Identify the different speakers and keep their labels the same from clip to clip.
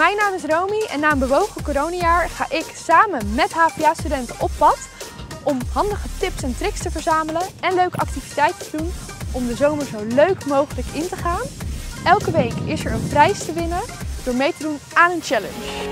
Speaker 1: Mijn naam is Romy en na een bewogen coronajaar ga ik samen met HVA-studenten op pad om handige tips en tricks te verzamelen en leuke activiteiten te doen om de zomer zo leuk mogelijk in te gaan. Elke week is er een prijs te winnen door mee te doen aan een challenge.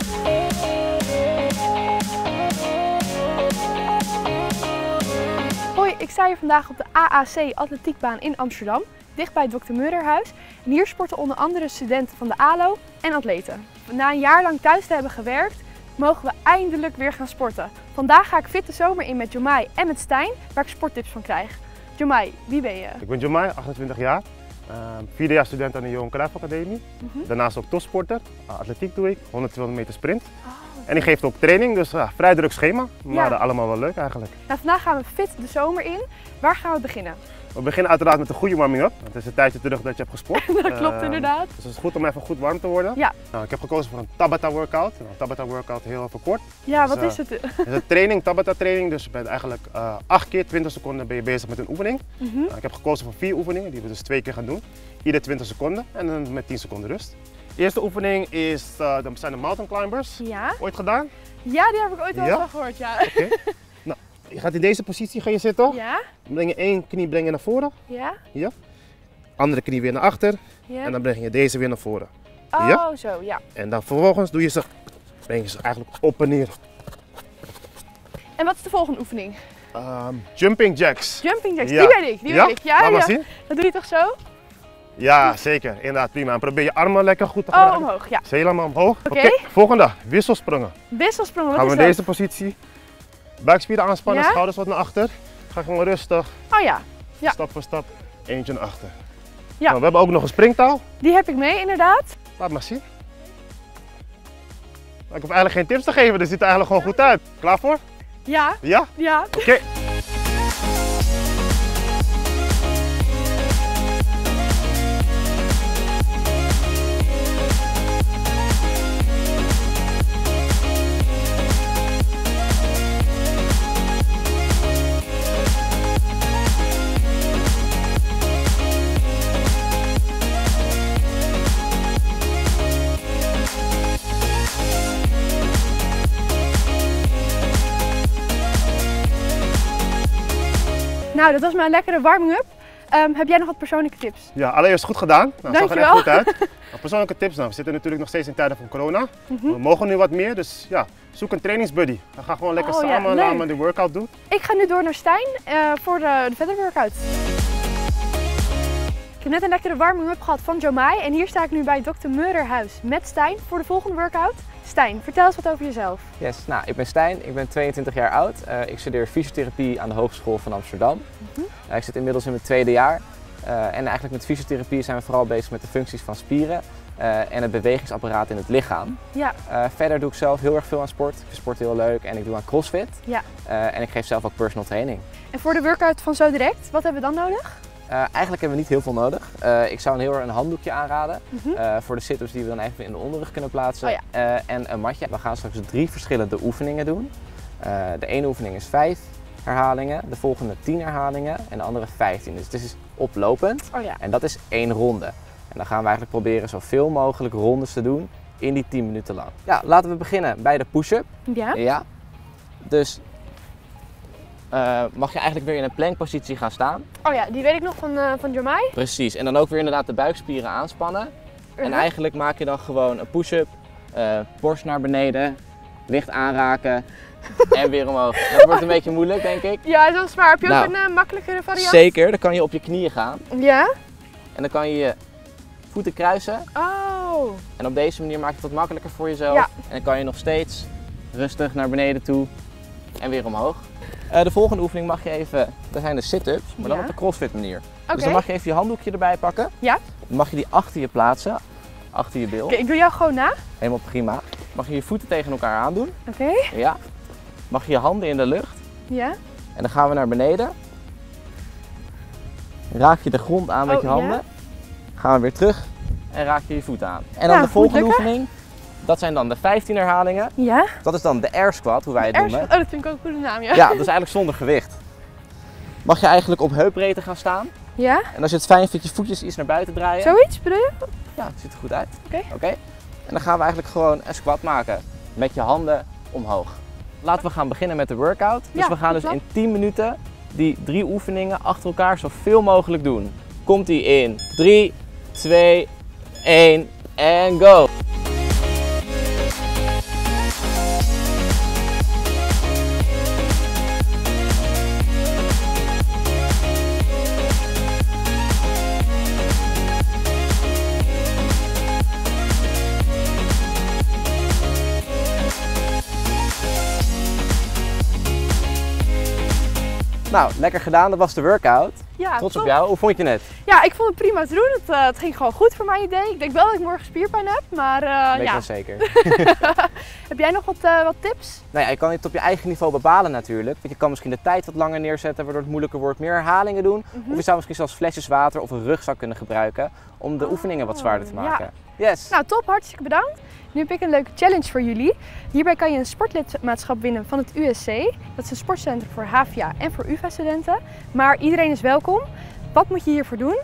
Speaker 1: Hoi, ik sta hier vandaag op de AAC Atletiekbaan in Amsterdam, dicht bij het Dr. Murderhuis. En hier sporten onder andere studenten van de ALO en atleten. Na een jaar lang thuis te hebben gewerkt, mogen we eindelijk weer gaan sporten. Vandaag ga ik fit de zomer in met Jomai en met Stijn, waar ik sporttips van krijg. Jomai, wie ben je?
Speaker 2: Ik ben Jomai, 28 jaar. Uh, vierde jaar student aan de Johan Cruijff Academie.
Speaker 1: Mhm.
Speaker 2: Daarnaast ook topsporter. Uh, atletiek doe ik, 120 meter sprint.
Speaker 1: Oh,
Speaker 2: En die geeft ook training, dus uh, vrij druk schema. Maar
Speaker 1: Ja.
Speaker 2: allemaal wel leuk eigenlijk.
Speaker 1: Nou, vandaag gaan we fit de zomer in. Waar gaan we beginnen?
Speaker 2: We beginnen uiteraard met een goede warming-up. Het is een tijdje terug dat je hebt gesport.
Speaker 1: Dat klopt
Speaker 2: Uh,
Speaker 1: inderdaad.
Speaker 2: Dus het is goed om even goed warm te worden.
Speaker 1: Ja.
Speaker 2: Nou, ik heb gekozen voor een Tabata workout. Nou, Tabata workout heel even kort.
Speaker 1: Ja,
Speaker 2: dus,
Speaker 1: wat
Speaker 2: eh,
Speaker 1: is het?
Speaker 2: Het is een training, Tabata training. Dus je bent eigenlijk uh, 8 keer 20 seconden ben je bezig met een oefening.
Speaker 1: Mhm.
Speaker 2: Nou, ik heb gekozen voor vier oefeningen, die we dus twee keer gaan doen. Ieder 20 seconden en dan met 10 seconden rust. De eerste oefening is, uh, zijn de mountain climbers.
Speaker 1: Ja?
Speaker 2: Ooit gedaan?
Speaker 1: Ja, die heb ik ooit wel
Speaker 2: Ja?
Speaker 1: gehoord, ja.
Speaker 2: Oké. je gaat in deze positie ga je zitten.
Speaker 1: Ja?
Speaker 2: Dan breng je één knie breng je naar voren,
Speaker 1: Ja?
Speaker 2: andere knie weer naar achter
Speaker 1: Ja?
Speaker 2: en dan breng je deze weer naar voren.
Speaker 1: Oh,
Speaker 2: ja?
Speaker 1: zo, ja.
Speaker 2: En dan vervolgens doe je ze, breng je ze eigenlijk op en neer.
Speaker 1: En wat is de volgende oefening?
Speaker 2: Ehm, jumping jacks.
Speaker 1: Jumping jacks,
Speaker 2: Ja.
Speaker 1: die weet ik, die
Speaker 2: ja?
Speaker 1: weet ik. Ja,
Speaker 2: Laat maar
Speaker 1: ja.
Speaker 2: zien.
Speaker 1: Dat doe je toch zo?
Speaker 2: Ja, zeker. Inderdaad, prima. En probeer je armen lekker goed te
Speaker 1: Oh,
Speaker 2: gebruiken.
Speaker 1: omhoog, ja.
Speaker 2: Ze helemaal omhoog.
Speaker 1: Oké.
Speaker 2: volgende. Wisselsprongen.
Speaker 1: Wisselsprongen, wat
Speaker 2: Gaan we in deze positie. Buikspieren aanspannen,
Speaker 1: Ja?
Speaker 2: schouders wat naar achter. Ga gewoon rustig,
Speaker 1: Oh ja, Ja.
Speaker 2: stap voor stap, eentje naar achter.
Speaker 1: Ja.
Speaker 2: Nou, we hebben ook nog een springtaal.
Speaker 1: die heb ik mee inderdaad.
Speaker 2: Laat maar zien. Nou, Ik hoef eigenlijk geen tips te geven, dit ziet er eigenlijk gewoon goed uit. Klaar voor?
Speaker 1: Ja,
Speaker 2: Ja?
Speaker 1: ja.
Speaker 2: Oké.
Speaker 1: Nou, dat was mijn lekkere warming-up. Ehm, heb jij nog wat persoonlijke tips?
Speaker 2: Ja, allereerst goed gedaan. Nou, zag er echt goed uit. Nou, persoonlijke tips, nou, we zitten natuurlijk nog steeds in tijden van corona.
Speaker 1: Mhm.
Speaker 2: We mogen nu wat meer, dus ja, zoek een trainingsbuddy. We gaan gewoon lekker
Speaker 1: Oh, ja,
Speaker 2: samen we die workout doen.
Speaker 1: Ik ga nu door naar Stijn eh, voor de, de verdere workout. Ik heb net een lekkere warming-up gehad van Jomai en hier sta ik nu bij Dr. Murderhuis met Stijn voor de volgende workout. Stijn, vertel eens wat over jezelf.
Speaker 3: Yes, nou, ik ben Stijn, ik ben 22 jaar oud. Eh, ik studeer fysiotherapie aan de Hogeschool van Amsterdam.
Speaker 1: Mhm.
Speaker 3: Eh, ik zit inmiddels in mijn tweede jaar. Eh, en eigenlijk met fysiotherapie zijn we vooral bezig met de functies van spieren en het bewegingsapparaat in het lichaam.
Speaker 1: Ja,
Speaker 3: verder doe ik zelf heel erg veel aan sport. Ik vind sport heel leuk en ik doe aan crossfit.
Speaker 1: Ja.
Speaker 3: En ik geef zelf ook personal training.
Speaker 1: en voor de workout van zo direct, wat hebben we dan nodig?
Speaker 3: Eh, eigenlijk hebben we niet heel veel nodig. Eh, ik zou een heel erg een handdoekje aanraden
Speaker 1: Mhm.
Speaker 3: eh, voor de sit-ups die we dan even in de onderrug kunnen plaatsen.
Speaker 1: Oh ja.
Speaker 3: En een matje. We gaan straks drie verschillende oefeningen doen. De ene oefening is 5 herhalingen, de volgende 10 herhalingen en de andere 15. Dus het is oplopend
Speaker 1: Oh ja.
Speaker 3: en dat is één ronde. En dan gaan we eigenlijk proberen zoveel mogelijk rondes te doen in die 10 minuten lang. Ja, laten we beginnen bij de push-up.
Speaker 1: Ja?
Speaker 3: Ja. Dus eh, mag je eigenlijk weer in een plankpositie gaan staan.
Speaker 1: Oh ja, die weet ik nog van, eh van.
Speaker 3: Precies, en dan ook weer inderdaad de buikspieren aanspannen. En
Speaker 1: Mhm.
Speaker 3: eigenlijk maak je dan gewoon een push-up, eh, borst naar beneden, licht aanraken en weer omhoog. Dat wordt een beetje moeilijk, denk ik.
Speaker 1: Ja, dat is waar. Heb je
Speaker 3: Nou,
Speaker 1: ook een eh, makkelijkere variant?
Speaker 3: Zeker, dan kan je op je knieën gaan
Speaker 1: Ja?
Speaker 3: en dan kan je je voeten kruisen.
Speaker 1: Oh.
Speaker 3: En op deze manier maak je het wat makkelijker voor jezelf.
Speaker 1: Ja.
Speaker 3: En dan kan je nog steeds rustig naar beneden toe en weer omhoog. Eh, de volgende oefening mag je even, dat zijn de sit-ups, maar dan
Speaker 1: Ja.
Speaker 3: op de crossfit manier. Dus dan mag je even je handdoekje erbij pakken.
Speaker 1: Ja.
Speaker 3: Dan mag je die achter je plaatsen, achter je bil.
Speaker 1: Oké, ik doe jou gewoon na.
Speaker 3: Helemaal prima. Mag je je voeten tegen elkaar aandoen.
Speaker 1: Oké.
Speaker 3: Ja. Mag je je handen in de lucht.
Speaker 1: Ja.
Speaker 3: En dan gaan we naar beneden. Raak je de grond aan met
Speaker 1: Oh,
Speaker 3: je
Speaker 1: ja.
Speaker 3: handen. Gaan we weer terug en raak je je voet aan. En dan
Speaker 1: Ja,
Speaker 3: de volgende oefening. Dat zijn dan de 15 herhalingen.
Speaker 1: Ja?
Speaker 3: Dat is dan de air squat, hoe wij het noemen.
Speaker 1: Oh, dat vind ik ook een goede naam, ja.
Speaker 3: Ja, dat is eigenlijk zonder gewicht. Mag je eigenlijk op heupbreedte gaan staan.
Speaker 1: Ja?
Speaker 3: En als je het fijn vindt, je voetjes iets naar buiten draaien.
Speaker 1: Zoiets bedoel je?
Speaker 3: Ja, het ziet er goed uit.
Speaker 1: Oké.
Speaker 3: Oké. En dan gaan we eigenlijk gewoon een squat maken met je handen omhoog. Laten we gaan beginnen met de workout. Dus
Speaker 1: Ja,
Speaker 3: we gaan dus
Speaker 1: plan.
Speaker 3: in 10 minuten die drie oefeningen achter elkaar zoveel mogelijk doen. Komt die in 3, 2, 1 en go! Nou, lekker gedaan. Dat was de workout.
Speaker 1: Ja,
Speaker 3: Trots op jou. Hoe vond je het?
Speaker 1: Ja, ik vond het prima te doen. Het, eh, het ging gewoon goed voor mijn idee. Ik denk wel dat ik morgen spierpijn heb, maar
Speaker 3: Weet ik
Speaker 1: ja.
Speaker 3: wel zeker.
Speaker 1: Heb jij nog wat, eh, wat tips?
Speaker 3: Nou ja, je kan het op je eigen niveau bepalen natuurlijk. Want je kan misschien de tijd wat langer neerzetten, waardoor het moeilijker wordt. Meer herhalingen doen.
Speaker 1: Mhm.
Speaker 3: Of je zou misschien zelfs flesjes water of een rugzak kunnen gebruiken om de
Speaker 1: Oh,
Speaker 3: oefeningen wat zwaarder te
Speaker 1: ja.
Speaker 3: Yes!
Speaker 1: Nou, top. Hartstikke bedankt. Nu heb ik een leuke challenge voor jullie. Hierbij kan je een sportlidmaatschap winnen van het USC. Dat is een sportcentrum voor HVA en voor UvA-studenten. Maar iedereen is welkom. Wat moet je hiervoor doen?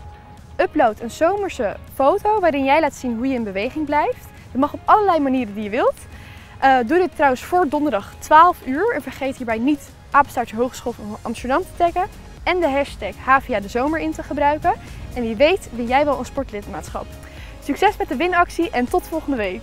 Speaker 1: Upload een zomerse foto waarin jij laat zien hoe je in beweging blijft. Dat mag op allerlei manieren die je wilt. Eh, doe dit trouwens voor donderdag 12 uur. En vergeet hierbij niet Apenstaartje Hogeschool van Amsterdam te taggen. En de hashtag HVA de zomer in te gebruiken. En wie weet win jij wel een sportlidmaatschap. Succes met de winactie en tot volgende week.